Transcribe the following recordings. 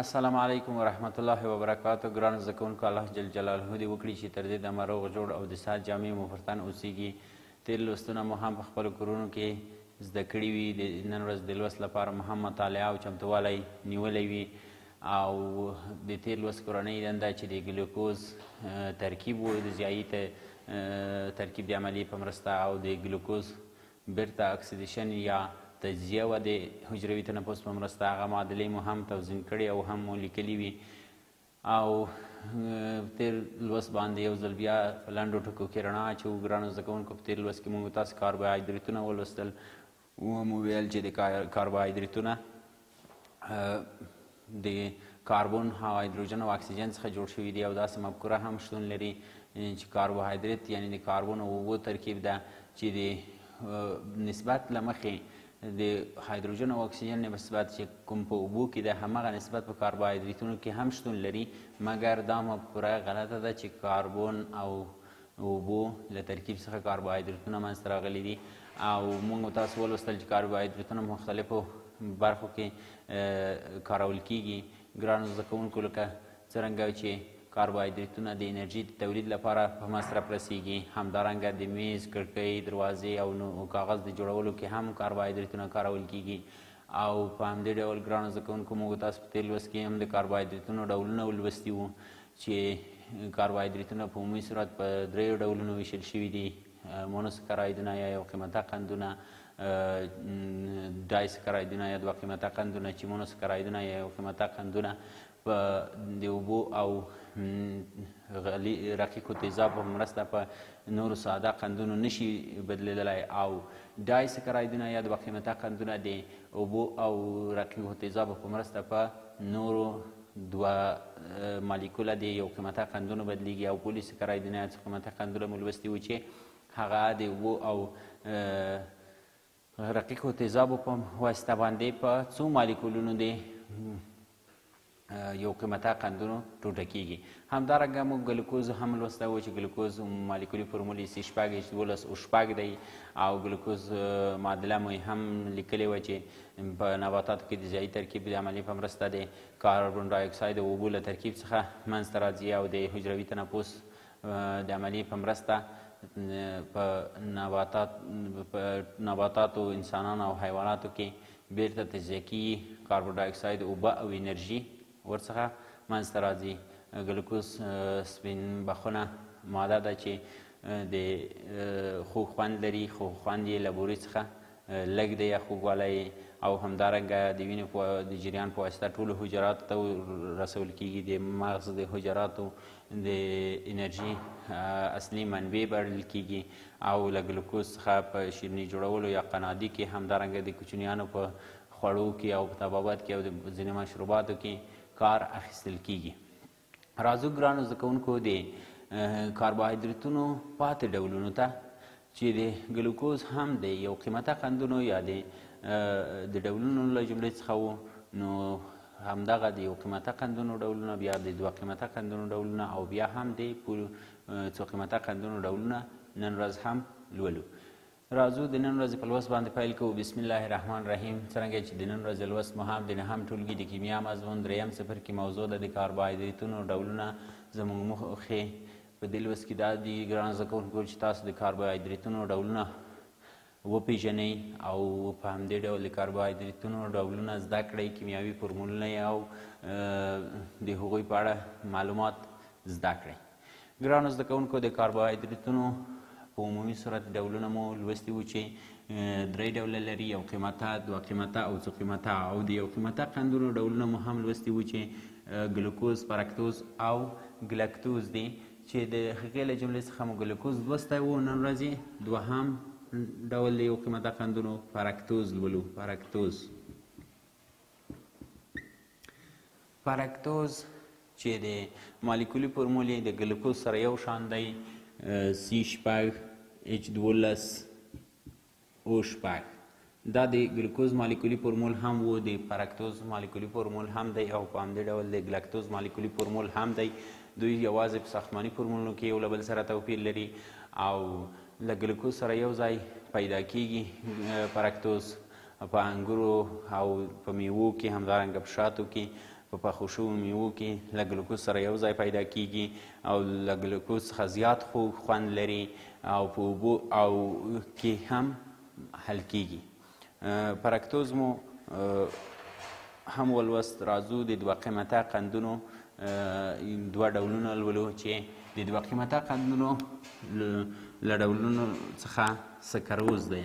السلام علیکم ورحمت الله وبرکاته ګران زده کوونکو الله جل جلاله دې وکړي چې تر دې دمه روغ جوړ او د ساعت جامې مو پر تن اوسېږي تېر لوستونه مو هم په خپلو کورونو کې زده کړي وي د نن ورځ د لوست لپاره مو هم مطالعه او چمتووالی نیولی وي او د تیر لوست کورنۍ دنده چې د ګلوکوز ترکیب وو د ضیایي ترکیب د عملیې په مرسته او د ګلوکوز بیرته اکسیدیشن یا تجزیه وه، د حجروي تنفس په مرسته هغه معادلې مو هم توزین کړي او هم مو لیکلي وي او تیر لوست باندې یو ځل بیا په لنډو ټکو کې رڼا اچوو ګرانو زده کوونکو په تیر لوست کې موږ تاسو کاربوهایدریتونه ولوستل ومو ویل چې د کاربوهایدریتونه د کاربن او هایدروجن او اکسیجن څخه جوړ شوي دي او داسې مفکوره هم شتون لري چې کاربوهایدریت یعنی د کاربن او اوبو ترکیب ده چې د نسبت له مخې د هایدروجن او اکسیجن نسبت چې کوم په اوبو کې ده همغه نسبت په کاربوهایدریتونو کې هم شتون لري مګر دا مفکوره غلطه ده چې کاربن او اوبو له ترکیب څخه کاربوهایدرتونه منځته راغلي دي او موږ تاسو ولوستل چې کاربوهایدرتونه مختلفو برخو کې کارول کیږي ګرانو زده کوونکو لکه څرنګه چې کاربوهایدرتونه د انرژي د تولید لپاره په مصرف رسیږي همدارنګه د میز کړکۍ دروازې او نو کاغذ د جوړولو کې هم کاربوهایدرتونه کارول کیږي او په همدې ډول ګرانو زده کوونکو موږ تاسو په تېر لوست کې هم د کاربوهایدرتونو ډولونه ولوستي وو چې کاربوهایدریتونه په عمومي صورت په دریو ډولونو ویشل شوي دي مونوسکرایدونه یا یو قیمته قندونه ډایسکرایدونه یا دوه قیمته قندونه چې مونوسکرایدونه یا یو قیمته قندونه په د اوبو او غلی رقیقو تیزاب په مرسته په نورو ساده قندونو نشي بدلیدلای او ډای سکرایدونه یا دوه قیمته قندونه د اوبو او رقیقو تیزاب په مرسته په نورو دوه مالیکوله د یو قیمته قندونو بدلیږي او پولی سکرایدونه یا څه قیمته قندونه مو لوستي وو چې هغه د اوبو او رقیقو تیزابو په واسطه باندې په څو مالیکولونو د یو قیمته قندونو ټوټه کیږي همدارنګه موږ ګلوکوز هم لوسته و چې ګلوکوز مالیکولي فرمول یې سی شپږ دولس او شپږ دی او ګلوکوز معادله مو هم لیکلې وه چې په نباتاتو کې د ځایي ترکیب د عملې په مرسته د کاربن ډای اکساید او اوبو له ترکیب څخه منځته راځي او د حجروي تنفس د عملې په مرسته په نباتات په نباتاتو انسانان او حیواناتو کې بیرته تجزیه کیږي کاربن ډای اکساید اوبه او انرژي ورڅخه منځته راځي ګلوکوز سپین بخونه ماده ده چې د خوږ خوند لري خو خوند یې له بوري څخه لږ دی یا خوږوالی او همدارنګه د وینې په د جریان په واسطه ټولو حجراتو ته رسول کیږي د مغز د حجراتو د انرژي اصلي منبع بلل کیږي او له ګلوکوز څخه په شیریني جوړولو یا قنادي کې همدارنګه د کوچنیانو په خوړو کې او په طبابت کې او د ځینې مشروباتو کې کار اخیستل کیږي راځو ګرانو زده کوونکو د کاربوهایدریتونو پاتې ډولونو ته چې د ګلوکوز هم د یو قیمته قندونو یا د د ډولونو له جملې څخه وو نو همدغه د یو قیمته قندونو ډولونه بیا د دوه قیمته قندونو ډولونه او بیا هم د څو قیمته قندونو ډولونه نن ورځ هم لولو راځو د نن ورځې په لوست باندې پیل کوو بسم الله الرحمن الرحیم څرنګه چې د نن ورځې لوست مو هم د نهم ټولګي د کیمیا مضمون دریم څپرکي موضوع ده د کاربوهایدریتونو ډولونه زموږ موخې په دې لوست کې دا دي ګرانو زده کوونکو چې تاسو د کاربوهایدریتونو ډولونه وپیژنئ او په همدې ډول د کاربوهایدریتونو ډولونه زده کړئ کیمیاوي فورمولونه او د هغوی په اړه معلومات زده کړئ ګرانو زده کوونکو د کاربوهایدریتونو په عمومي صورت ډولونه مو لوستي وو چې درې ډوله لري یو قیمته دوه قیمته او څو قیمته او د یو قیمته قندونو ډولونه مو هم لوستي وو چې ګلوکوز فرکتوز او ګلکتوز دي چې د هغې له جملې څخه مو ګلوکوز لوستی وو نن ورځ یې دوهم ډول د یو قیمته قندونو فرکتوز لولو فرکتوز فرکتوز چې د مالیکولي فورمول یې د ګلوکوز سره یو شان دی سی شپږ اچ دولس او شپږ دا د ګلوکوز مالیکولي فورمول هم وو د فرکتوز مالیکولي فورمول هم دی او په همدې ډول د ګلکتوز مالیکولي فورمول هم دی دوی یوازې په ساختماني فورمولونو کې یو له بل سره توپیر لري او له ګلوکوز سره یو ځای پیدا کیږي فرکتوز په انګورو او په میوو کې همدارنګه په شاتو کې په پخو شوو میوو کې له ګلوکوز سره یو ځای پیدا کیږي او له ګلوکوز څخه زیات خوږ خوند لري او په اوبو او کې هم حل کیږي پرکتوز مو هم ولوست راځو د دوه قیمته قندونو دوه ډولونه لولو چې د دوه قیمته قندونو له ډولونو څخه سکروز دی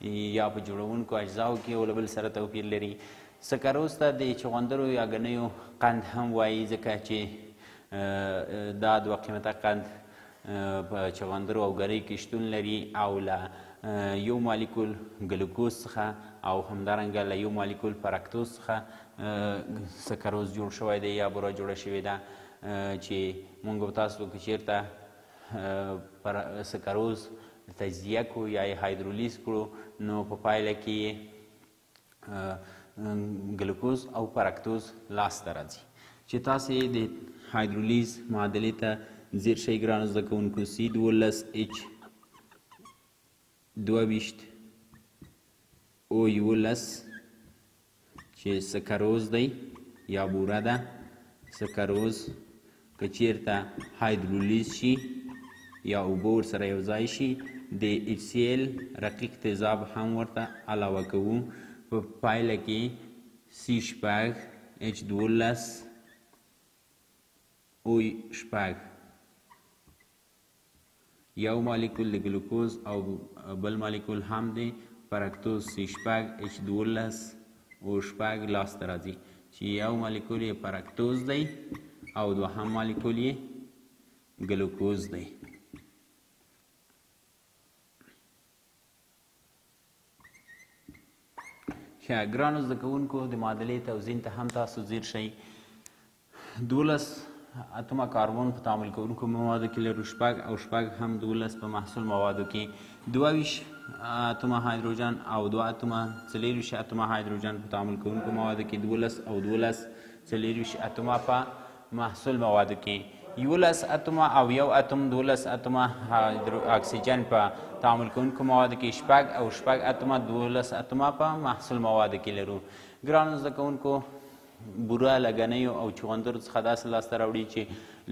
یا په جوړونکو اجزاو کې یو له بل سره توپیر لري سکروز ته د چغندرو یا ګنیو قند هم وایي ځکه چې دا دوه قیمته قند په چغندرو او ګنۍ کې شتون لري او له یو مالیکول ګلوکوز څخه او همدارنګه له یو مالیکول فرکتوز څخه سکروز جوړ شوی دی یا بوره جوړه شوې ده چې مونږ تاسو که چیرته پر سکروز تجزیه کړو یا یې هایدرولیز کړو نو په پایله کې یې ګلوکوز او پرکتوز لاسته راځي چې تاسې د هایدرولیز معادلې ته ځیر شئ ګرانو زده کوونکو سی دوولس ایچ دوه ویشت او یولس چې سکروز دی یا بوره ده سکروز که چیرته هایدرولیز شي یا اوبه ورسره یو ځای شي د ایچ سی ایل رقیق تیزاب هم ورته علاوه کوو په پایله کې سی شپږ ایچ دولس او شپږ یو مالیکول د ګلوکوز او بل مالیکول هم د فرکتوز سی شپږ اچ دولس او شپږ لاس ته راځي چې یو مالیکول یې فرکتوز دی او دوهم مالیکول یې ګلوکوز دی ښه ګرانو زده کوونکو د معادلې توزین ته هم تاسو ځیر شئ دولس اتمه کاربن په تعامل کوونکو موادو کې لرو شپږ او شپږ هم دولس په محصول موادو کې دوه ویشت اتمه هایدروجن او دوه اتمه څلور ویشت اتمه هایدروجن په تعامل کوونکو موادو کې دولس او دولس څلور ویشت اتمه په محصول موادو کې یولس اتومه او یو اتوم دولس اتومه اکسیجن په تعامل کوونکو موادو کې شپږ او شپږ اتومه دولس اتومه په محصول موادو کې لرو ګرانو زده کوونکو بوره له ګنیو او چغندرو څخه داسې لاسته راوړي چې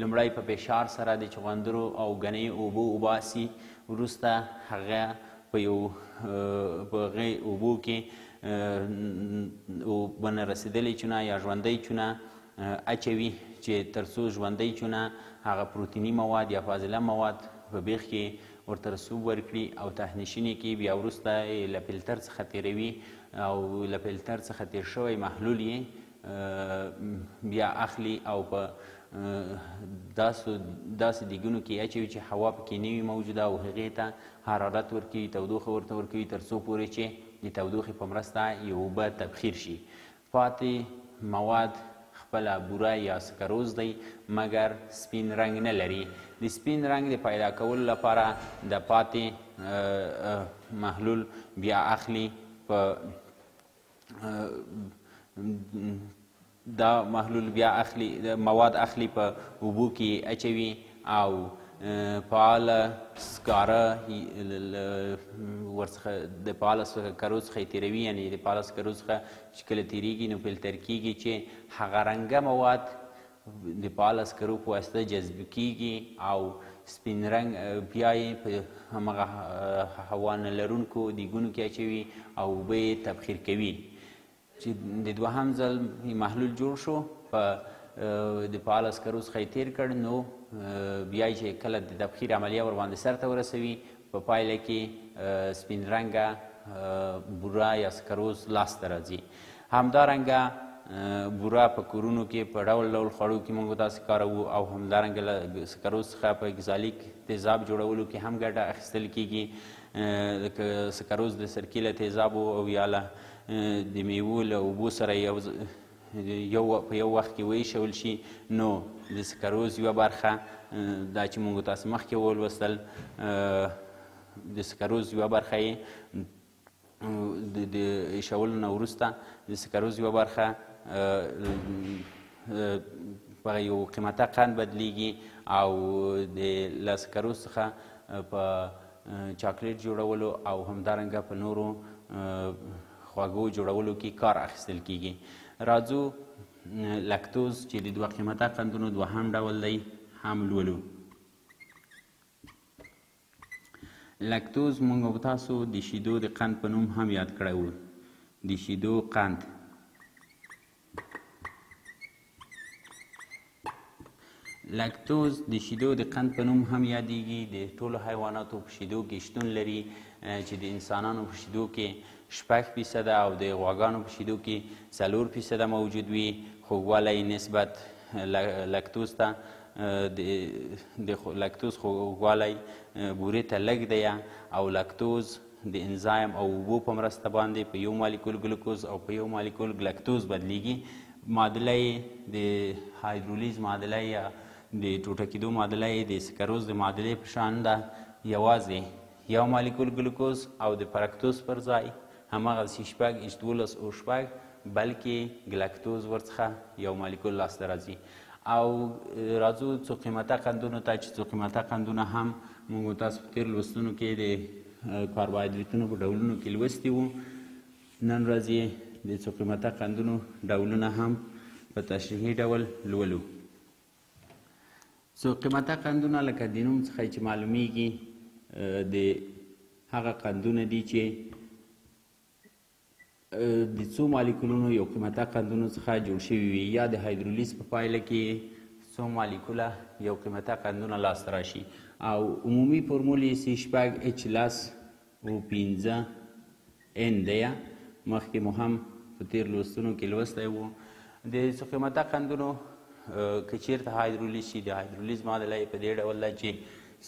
لومړی په فشار سره د چغندرو او ګنیو اوبه وباسي وروسته هغه په یو په هغې اوبو کې اوبنه رسېدلې چونه یا ژوندۍ چونه اچوي چې تر څو ژوندۍ چونه هغه پروتیني مواد یا فاضله مواد په بیخ کې ورته رسوب ورکړي او تهنشینې کې بیا وروسته یې له فلتر څخه تیروي او له فلتر څخه تیر شوی محلول یې بیا اخلي او په داسو داسې دیګونو کې اچوي چې هوا پکې نه وي موجوده او هغې ته حرارت ورکوي تودوخه ورته ورکوي تر څو پورې چې د تودوخې په مرسته یې اوبه تبخیر شي پاتې مواد خپله بوره یا سکروز دی مګر سپین رنګ نه لري د سپین رنګ د پیدا کولو لپاره د پاتې محلول بیا اخلي په دا محلول بیا اخلي مواد اخلي په اوبو کې اچوي او فعال سکاره ورڅخه د فعال سکرو څخه تیروي یعنی د فعال سکرو څخه چې کله تیریږي نو فلتر کیږي چې هغه رنګه مواد د فعال اسکرو په واسطه جذب کیږي او سپین رنګ بیا یې په همغه هوا نه لرونکو دیګونو کې اچوي او اوبه یې تبخیر کوي چې د دوهم ځل محلول جوړ شو په د فعال عسکرو څخه یې تیر کړ نو بیا چې کله د تبخیر عملیه ورباندې سرته ورسوي په پایله کې سپین رنګه بوره یا سکروز لاسته راځي همدارنګه بوره په کورونو کې په ډول ډول خوړو کې موږ تاسو کاروو او همدارنګه له سکروز څخه په اګزالیک تیزاب جوړولو کې هم ګټه اخیستل کیږي سکروز د سرکیله تیزابو او یا له د میوو له اوبو سره یو یو په یو وخت کې ویشول شي نو د سکروز یوه برخه دا چې موږ تاسو مخکې ولوستل د سکروز یوه برخه یې د ایشولو نه وروسته د سکروز یوه برخه په یو قیمته قند بدلیږي او د له سکروز څخه په چاکلېټ جوړولو او همدارنګه په نورو خواږو جوړولو کې کار اخیستل کیږي راځو لکتوز چې د دوه قیمته قندونو دوهم ډول دی هم لولو لکتوز مونږ او تاسو د شیدو د قند په نوم هم یاد کړی وو د شیدو قند لکتوز د شیدو د قند په نوم هم یادیږي د ټولو حیواناتو په شیدو کې شتون لري چې د انسانانو په شیدو کې شپږ فیصده او د غواګانو په شیدو کې څلور فیصده موجود وي خوږوالی یې نسبت لکتوز ته د لکتوز خوږوالی بورې ته لږ دی او لکتوز د انزایم او اوبو په مرسته باندې په یو مالیکول ګلوکوز او په یو مالیکول ګلکتوز بدلیږي معادله یې د هایدرولیز معادله یا د ټوټه کېدو معادله یې د سکروز د معادلې په شان ده یوازې یو مالیکول ګلوکوز او د فرکتوز پر ځای هماغسې شپږ ایچ دولس او شپږ بلکې ګلکتوز ورڅخه یو مالیکول لاسته راځي او راځو څو قیمته قندونو ته چې څو قیمته قندونه هم موږ تاسو په تیر لوستونو کې د کاربوهایدریتونو په ډولونو کې لوستي وو نن ورځ یې د څو قیمته قندونو ډولونه هم په تشریحي ډول لولو څو قیمته قندونه لکه د نوم څخه چې معلومیږي د هغه قندونه دي چې د څو مالیکولونو یو قیمته قندونو څخه جوړ شوي وي یا د هایدرولیز په پایله کې څو مالیکوله یو قیمته قندونه لاسته راشي او عمومي فورمول یې سی شپږ اچ لس او پنځه ان دی مخکې مو هم په تیر لوستونو کې لوستی وو د څو قیمته قندونو که چیرته هایدرولیز شي د هایدرولیز معادله یې په دې ډول ده چې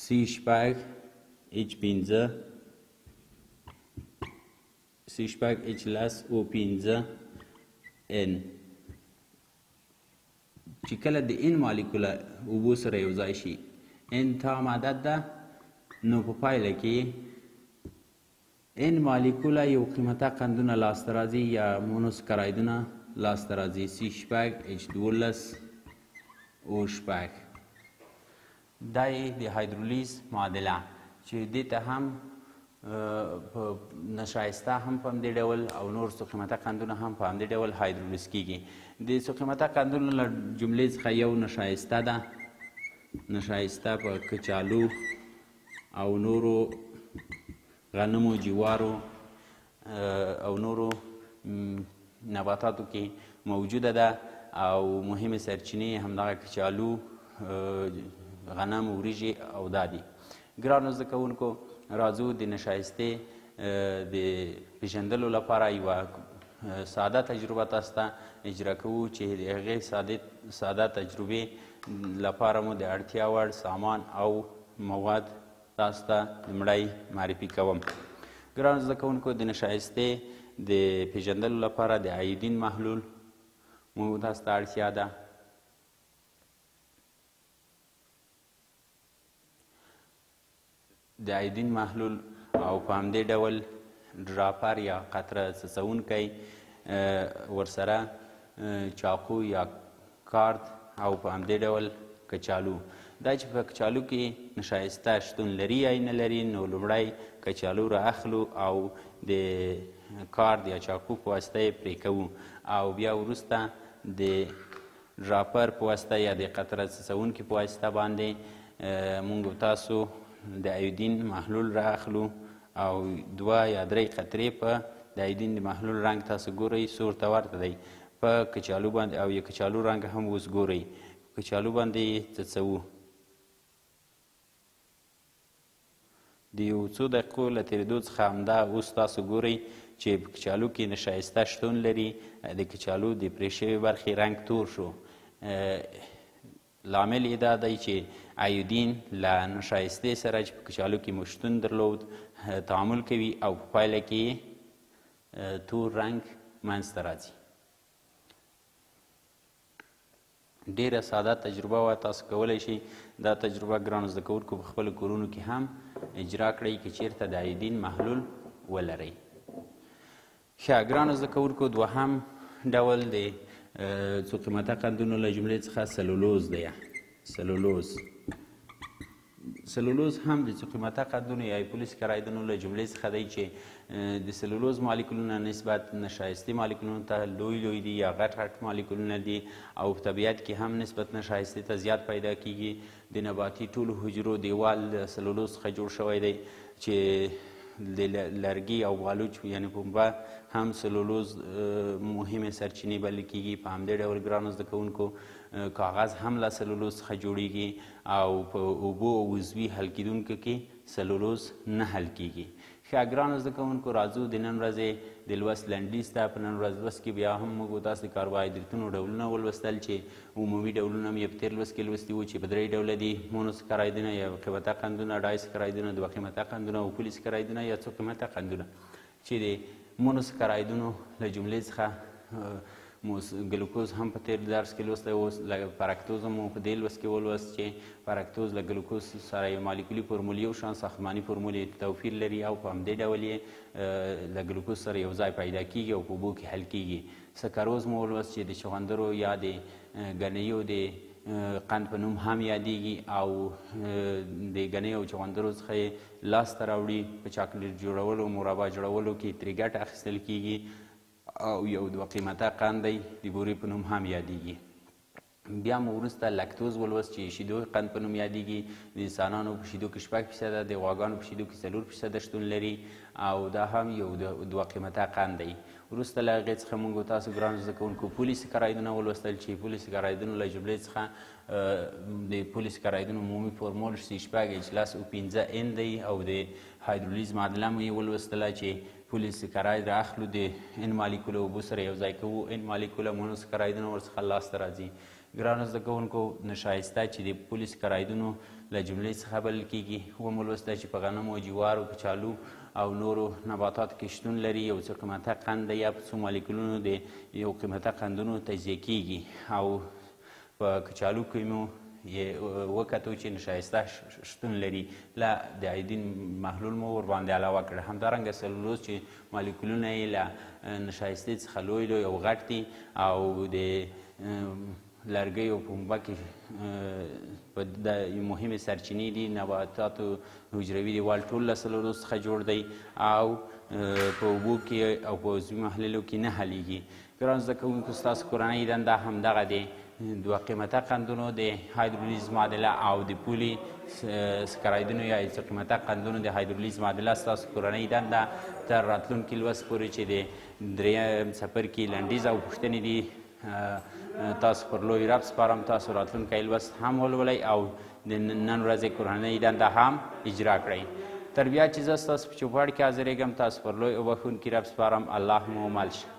سی شپږ اچ پنځه سی شپږ اچ لس او پنځه ان چې کله د ان مالیکوله اوبو سره یو ځای شي ان تام عدد ده نو په پایله کې ان مالیکوله یو قیمته قندونه لاسته راځي یا مونوسکرایدونه لاسته راځي سی شپږ اچ دولس او شپږ دا یې د هایدرولیز معادله چې دې ته هم په نشایسته هم په همدې ډول او نور څو قیمته قندونه هم په همدې ډول هایدرولیز کیږي د څو قیمته قندونو له جملې څخه یو نشایسته ده نشایسته په کچالو او نورو غنمو جوارو او نورو نباتاتو کې موجوده ده او مهمې سرچینې همدغه کچالو غنم وریژې او دا دي ګرانو زده کوونکو راځو د نشایستې د پیژندلو لپاره یوه ساده تجربه تاسو ته اجرا کوو چې د هغې ساده ساده تجربې لپاره مو د اړتیا وړ سامان او مواد تاسو ته لومړی معرفي کوم ګران زده کوونکو د نشایستې د پیژندلو لپاره د ایودین محلول موږ تاسو ته اړتیا ده د ایودین محلول او په همدې ډول ډراپر یا قطره څڅونکی ورسره چاقو یا کارت او په همدې ډول کچالو دا چې په کچالو کې نشایسته شتون لري یا نه لري نو لومړی کچالو را اخلو او د کارد یا چاقو په واسطه یې پرې کوو او بیا وروسته د ډراپر په واسطه یا د قطره څڅونکي په واسطه باندې مونږ تاسو د ایودین محلول را اخلو او دوه یا درې قطرې په د ایودین د محلول رنګ تاسو ګورئ سور ته ورته دی په کچالو باندې او یې کچالو رنګ هم اوس ګورئ په کچالو باندې یې څڅوو د یو څو دقیقو له تېرېدو څخه همدا اوس تاسو ګورئ چې په کچالو کې نشایسته شتون لري د کچالو د پرې شوې برخې رنګ تور شو لامل یې دا دی چې ایودین له نشایستې سره چې په کچالو کې مو شتون درلود تعامل کوي او په پایله کې تور رنګ منځ ته راځي ډیره ساده تجربه وه تاسو کولی شئ دا تجربه ګرانو زده کوونکو په خپلو کورونو کې هم اجرا کړئ که چیرته د ایودین محلول ولرئ ښه ګرانو زده کوونکو دوهم ډول د څو قیمته قندونو له جملې څخه سلولوز دی سلولوز سلولوز هم د څو قیمته قندونو یا ایپولیس کرایدونو له جملې څخه دی چې د سلولوز مالیکولونه نسبت نشایستي مالیکولونو ته لوی لوی دي یا غټ غټ مالیکولونه دي او په طبیعت کې هم نسبت نشایستي ته زیات پیدا کیږي د نباتي ټولو حجرو دیوال له سلولوز څخه جوړ شوی دی چې د لرګي او بالوچ یعنی پنبه هم سلولوز مهمه سرچینه بلل کیږي په همدې ډول ګرانو زده کوونکو کاغذ هم له سلولوز څخه جوړیږي او په اوبو او عضوي حل کیدونکو کې سلولوز نه حل کیږي. ښه ګرانو زده کوونکو راځو د نن ورځې د لوست لنډیز ته. په نن ورځ لوست کې بیا هم موږ تاسو د کاربوهایدریتونو ډولونه ولوستل چې عمومي ډولونه مې په تیر لوست کې لوستي وو چې په درې ډوله دي، مونوسکرایدونه، یو قیمته قندونه، ډای سکرایدونه، دوه قیمته قندونه او پولي سکرایدونه یا څو قیمته قندونه. چې د مونوسکرایدونو له جملې څخه مو ګلوکوز هم په تیر درس کې لوستی و لکه فرکتوز هم مو په دې لوست کې ولوست چې فرکتوز له ګلوکوز سره یو مالیکولي فورمول یو شان ساختماني فورمول یې توپیر لري او په همدې ډول یې له ګلوکوز سره یو ځای پیدا کیږي او په اوبو کې حل کیږي سکروز مو ولوست چې د چغندرو یا د ګنیو د قند په نوم هم یادیږي او د ګنیو او چغندرو څخه لاس ته راوړي، په چاکلېټ جوړولو او مربا جوړولو کې ترې ګټه اخیستل کېږي او یو دوه قیمته قند دی، د بورې په نوم هم یادېږي. بیا مو وروسته لکتوز ولوست چې شیدو قند په نوم یادېږي، د انسانانو په شیدو کې شپږ فیصده، د غواګانو په شیدو کې څلور فیصده شتون لري او دا هم یو دوه قیمته قند دی. وروسته له هغې څخه موږ او تاسو ګرانو زده کوونکو پولي سکرایدونه ولوستل چې پولي سکرایدونه له جملې څخه د پولیس قراردن عمومي فورمول سی شپږ اجلاس او پنځه ان دی او د هایدرولیز معادله مو یې ولوستله چې پولیس قراردن اخلو د ان مالیکول اوبو سره یو ځای کوو ان مالیکول مونو قراردن ورڅخه لاسته راځي ګرانو زده کوونکو نشایسته چې د پولیس کرایدونو له جملې څخه بلل کیږي ومو لوسته چې په غنمو جوارو کچالو او نورو نباتاتو کې شتون لري یو څه قیمته قند یا په څو مالیکولونو د یو قیمته قندونو تجزیه کیږي او په کچالو کې مو یې وکتو چې نشایسته شتون لري له د ایودین محلول مو ورباندې علاوه کړ همدارنګه سلولوز چې مالیکولونه یې له نشایستې څخه لوی لوی او غټ دي او د لرګیو پنبه کې په د مهمې سرچینې دي نباتاتو حجروي دیوال ټول له سلولوز څخه جوړ دی او په اوبو کې او په عضوي محلولو کې نه حلیږي ګران زده کوونکو ستاسو کورنۍ دنده همدغه دی دوه قیمته قندونو د هایدرولیز معادله او د پولي سکرایدونو یا یو قیمته قندونو د هایدرولیز معادله ستاسو کورنۍ دنده تر راتلونکي لوست پورې چې د دریم څپرکي لنډیز او پوښتنې دي تاسو پر لوی رب سپارم تاسو راتلونکی لوست هم ولولئ او د نن ورځې کورنۍ دنده هم اجرا کړئ تر بیا چې زه ستاسو په چوپړ کې حاضرېږم تاسو پر لوی او بښونکي رب سپارم الله مو مل شه